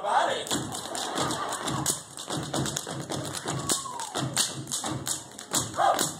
about it. Oh.